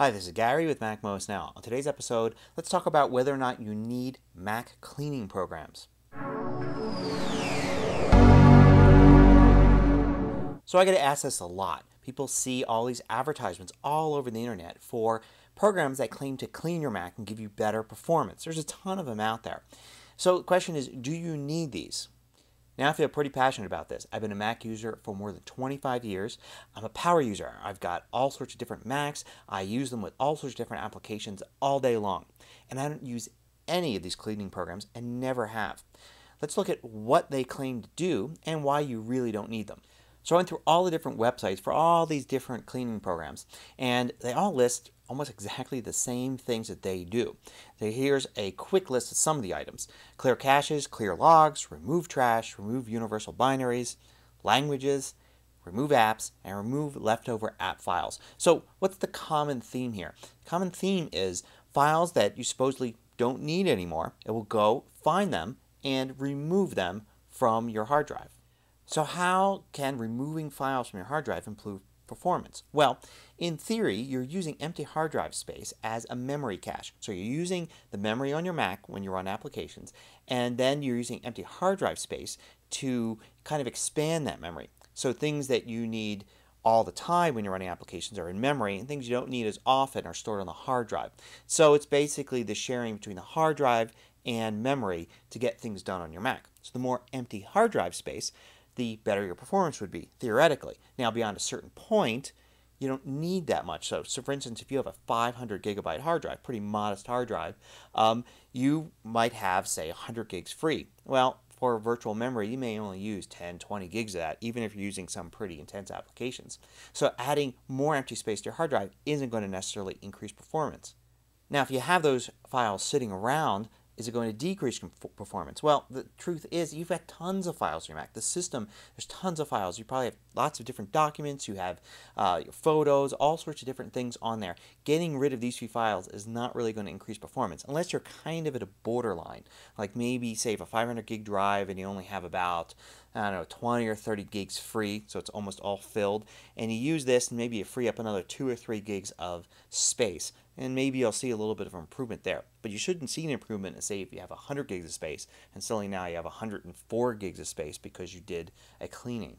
Hi, this is Gary with MacMost Now. On today's episode, let's talk about whether or not you need Mac cleaning programs. So I get asked this a lot. People see all these advertisements all over the internet for programs that claim to clean your Mac and give you better performance. There's a ton of them out there. So the question is, do you need these? Now I feel pretty passionate about this. I've been a Mac user for more than 25 years. I'm a power user. I've got all sorts of different Macs. I use them with all sorts of different applications all day long. And I don't use any of these cleaning programs and never have. Let's look at what they claim to do and why you really don't need them. So I went through all the different websites for all these different cleaning programs, and they all list almost exactly the same things that they do. So here's a quick list of some of the items. Clear caches, clear logs, remove trash, remove universal binaries, languages, remove apps, and remove leftover app files. So what's the common theme here? The common theme is files that you supposedly don't need anymore. It will go find them and remove them from your hard drive. So how can removing files from your hard drive improve performance? Well, in theory, you're using empty hard drive space as a memory cache. So you're using the memory on your Mac when you run applications, and then you're using empty hard drive space to kind of expand that memory. So things that you need all the time when you're running applications are in memory, and things you don't need as often are stored on the hard drive. So it's basically the sharing between the hard drive and memory to get things done on your Mac. So the more empty hard drive space, the better your performance would be, theoretically. Now, beyond a certain point, you don't need that much. So, so for instance, if you have a 500 gigabyte hard drive, pretty modest hard drive, um, you might have, say, 100 gigs free. Well, for virtual memory, you may only use 10, 20 gigs of that, even if you're using some pretty intense applications. So adding more empty space to your hard drive isn't going to necessarily increase performance. Now, if you have those files sitting around, is it going to decrease performance? Well, the truth is you've got tons of files in your Mac. The system, there's tons of files. You probably have lots of different documents. You have uh, photos, all sorts of different things on there. Getting rid of these few files is not really going to increase performance unless you're kind of at a borderline. Like maybe, if a 500 gig drive and you only have about, I don't know, 20 or 30 gigs free, so it's almost all filled, and you use this and maybe you free up another 2 or 3 gigs of space and maybe you'll see a little bit of improvement there. But you shouldn't see an improvement, and say, if you have 100 gigs of space, and suddenly now you have 104 gigs of space because you did a cleaning.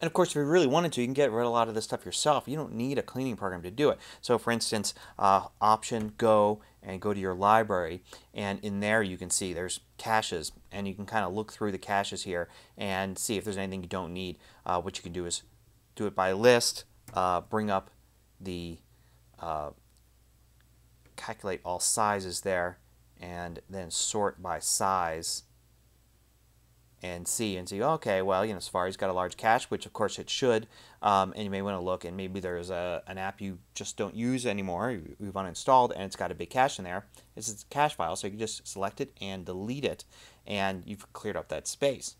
And of course, if you really wanted to, you can get rid of a lot of this stuff yourself. You don't need a cleaning program to do it. So for instance, uh, Option Go and go to your library, and in there you can see there's caches, and you can kind of look through the caches here and see if there's anything you don't need. Uh, what you can do is do it by list, uh, bring up the uh, calculate all sizes there and then sort by size and see and see okay well you know Safari's got a large cache which of course it should um, and you may want to look and maybe there's a, an app you just don't use anymore you've uninstalled and it's got a big cache in there. It's a cache file so you can just select it and delete it and you've cleared up that space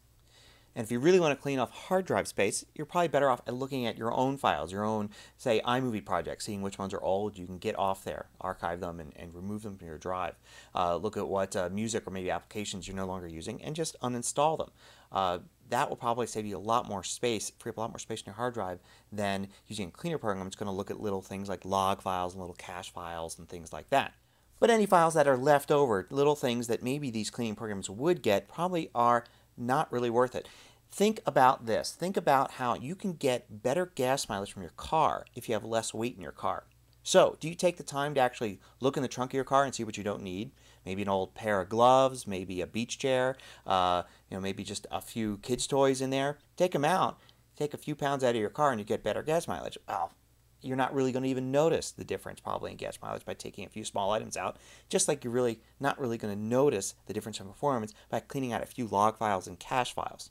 and if you really want to clean off hard drive space, you're probably better off at looking at your own files, your own, say, iMovie project, seeing which ones are old, you can get off there, archive them, and, and remove them from your drive. Uh, look at what uh, music or maybe applications you're no longer using, and just uninstall them. Uh, that will probably save you a lot more space, free up a lot more space in your hard drive than using a cleaner program that's going to look at little things like log files and little cache files and things like that. But any files that are left over, little things that maybe these cleaning programs would get, probably are not really worth it. Think about this. Think about how you can get better gas mileage from your car if you have less weight in your car. So, do you take the time to actually look in the trunk of your car and see what you don't need? Maybe an old pair of gloves, maybe a beach chair, uh, you know, maybe just a few kids' toys in there. Take them out. Take a few pounds out of your car and you get better gas mileage. Well, you're not really going to even notice the difference probably in gas mileage by taking a few small items out, just like you're really not really going to notice the difference in performance by cleaning out a few log files and cache files.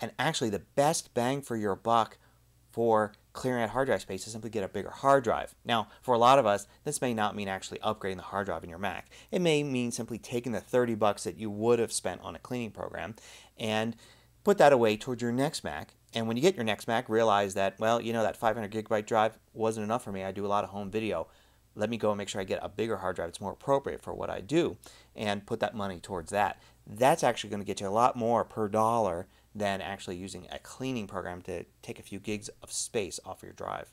And actually, the best bang for your buck for clearing out hard drive space is simply get a bigger hard drive. Now, for a lot of us, this may not mean actually upgrading the hard drive in your Mac. It may mean simply taking the 30 bucks that you would have spent on a cleaning program and put that away towards your next Mac. And when you get your next Mac, realize that, well, you know, that 500 gigabyte drive wasn't enough for me. I do a lot of home video. Let me go and make sure I get a bigger hard drive that's more appropriate for what I do and put that money towards that. That's actually going to get you a lot more per dollar than actually using a cleaning program to take a few gigs of space off your drive.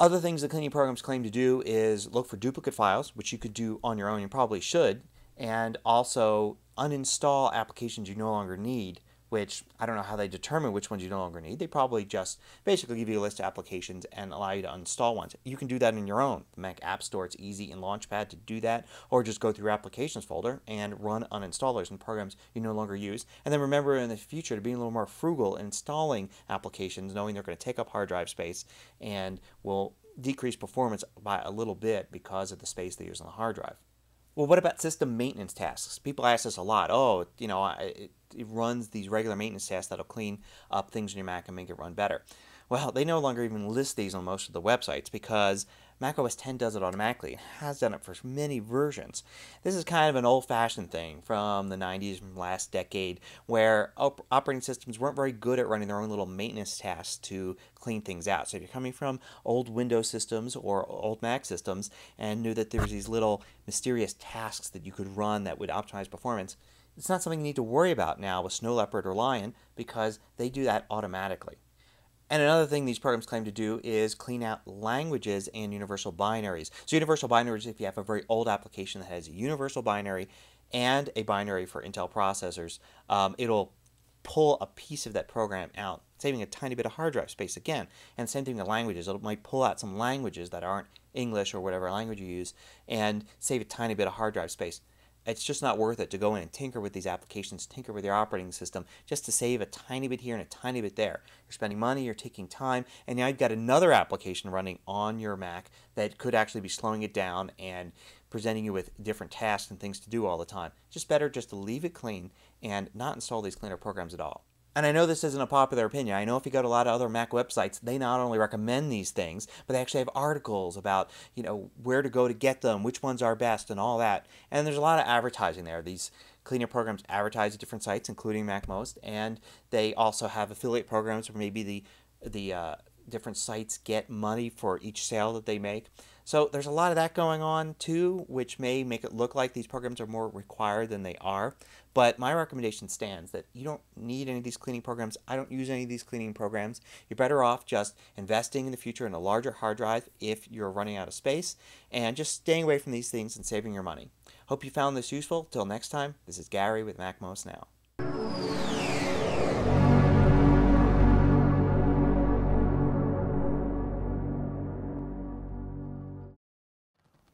Other things the cleaning programs claim to do is look for duplicate files, which you could do on your own, you probably should, and also uninstall applications you no longer need which I don't know how they determine which ones you no longer need. They probably just basically give you a list of applications and allow you to uninstall ones. You can do that in your own. The Mac App Store, it's easy in Launchpad to do that, or just go through your applications folder and run uninstallers and programs you no longer use. And then remember in the future to be a little more frugal in installing applications, knowing they're going to take up hard drive space and will decrease performance by a little bit because of the space they use on the hard drive. Well, what about system maintenance tasks? People ask us a lot. Oh, you know, it, it runs these regular maintenance tasks that'll clean up things in your Mac and make it run better. Well, they no longer even list these on most of the websites because Mac OS 10 does it automatically. It has done it for many versions. This is kind of an old-fashioned thing from the 90s, from last decade, where op operating systems weren't very good at running their own little maintenance tasks to clean things out. So if you're coming from old Windows systems or old Mac systems and knew that there was these little mysterious tasks that you could run that would optimize performance, it's not something you need to worry about now with Snow Leopard or Lion because they do that automatically. And another thing these programs claim to do is clean out languages and universal binaries. So universal binaries, if you have a very old application that has a universal binary and a binary for Intel processors, um, it'll pull a piece of that program out, saving a tiny bit of hard drive space again. And same thing with languages. It might pull out some languages that aren't English or whatever language you use and save a tiny bit of hard drive space it's just not worth it to go in and tinker with these applications, tinker with your operating system, just to save a tiny bit here and a tiny bit there. You're spending money, you're taking time, and now you've got another application running on your Mac that could actually be slowing it down and presenting you with different tasks and things to do all the time. Just better just to leave it clean and not install these cleaner programs at all. And I know this isn't a popular opinion. I know if you go to a lot of other Mac websites, they not only recommend these things, but they actually have articles about, you know, where to go to get them, which ones are best, and all that. And there's a lot of advertising there. These cleaner programs advertise at different sites, including MacMost, and they also have affiliate programs where maybe the the uh, different sites get money for each sale that they make. So there's a lot of that going on too, which may make it look like these programs are more required than they are. But my recommendation stands that you don't need any of these cleaning programs. I don't use any of these cleaning programs. You're better off just investing in the future in a larger hard drive if you're running out of space and just staying away from these things and saving your money. Hope you found this useful. Till next time, this is Gary with MacMost Now.